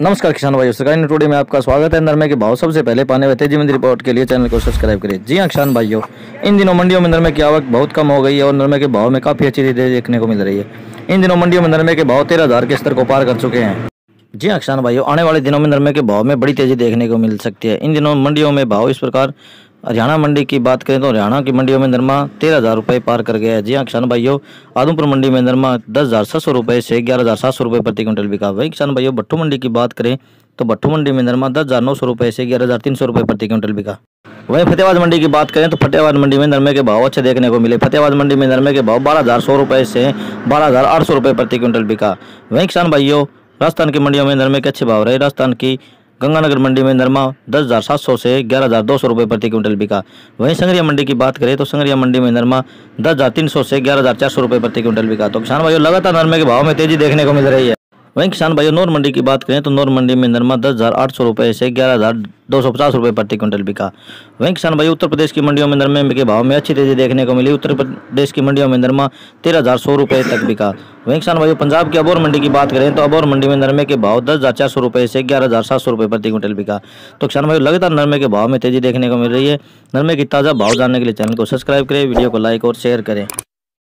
नमस्कार किसान भाई सरकारी टुडे में आपका स्वागत है। नरमे के भाव सबसे पहले पाने हुए तेज़ी मंदी रिपोर्ट के लिए। चैनल को सब्सक्राइब करें। जी हाँ किसान भाइयों, इन दिनों मंडियों में नरमे की आवक बहुत कम हो गई है और नरमे के भाव में काफ़ी अच्छी तेज़ी देखने को मिल रही है। इन दिनों मंडियों में नरमे के भाव तेरह के स्तर को पार कर चुके हैं। जी हाँ किसान भाइयों, आने वाले दिनों में नरमे के भाव में बड़ी तेज़ी देखने को मिल सकती है। इन दिनों मंडियों में भाव इस प्रकार हरियाणा मंडी की बात करें तो हरियाणा की मंडियों में नरमा तेरह हज़ार रुपये पार कर गया है। जी हाँ किसान भाइयों, आदमपुर मंडी में नरमा दस हज़ार सात सौ रुपये से ग्यारह हज़ार सात सौ रुपये प्रति क्विंटल बिका वही किसान भाइयों, भट्टू मंडी की बात करें तो भट्टू मंडी में नरमा दस हज़ार नौ सौ रुपये से ग्यारह हज़ार तीन सौ रुपये प्रति क्विंटल बिका। वहीं फतेहाबाद मंडी की बात करें तो फतेहाबाद मंडी में नरमे के भाव अच्छे देखने को मिले। फतेहाबाद मंडी में नरमे के भाव बारह हज़ार सौ रुपये से बारह हज़ार आठ सौ रुपये प्रति क्विंटल बिका। वहीं किसान भाइयों, राजस्थान की मंडियों में नरमे के अच्छे भाव रहे। राजस्थान की गंगानगर मंडी में नरमा दस हज़ार सात सौ से ग्यारह हज़ार दो सौ रुपये प्रति क्विंटल बिका। वहीं संगरिया मंडी की बात करें तो संगरिया मंडी में नरमा दस हज़ार तीन सौ से ग्यारह हज़ार चार सौ रुपये प्रति क्विंटल बिका। तो किसान भाइयों, लगातार नरमे के भाव में तेज़ी देखने को मिल रही है। वहीं किसान भाइयों, नोर मंडी की बात करें तो नौर मंडी में नरमा दस हज़ार आठ सौ रुपये से ग्यारह हज़ार दो सौ पचास रुपये प्रति क्विंटल बिका। वहीं किसान भाई, उत्तर प्रदेश की मंडियों में नरमे के भाव में अच्छी तेज़ी देखने को मिली। उत्तर प्रदेश की मंडियों में नरमा तेरह हज़ार सौ रुपये तक बिका। वहीं किसान भाई, पंजाब की अबोर मंडी की बात करें तो अबोर मंडी में नरमे के भाव दस हज़ार चार सौ रुपये से ग्यारह हज़ार सात सौ रुपये प्रति क्विंटल बिका। तो किसान भाई, लगातार नरमे के भाव में तेज़ी देखने को मिल रही है। नरमे की ताज़ा भाव जानने के लिए चैनल को सब्सक्राइब करें, वीडियो को लाइक और शेयर करें।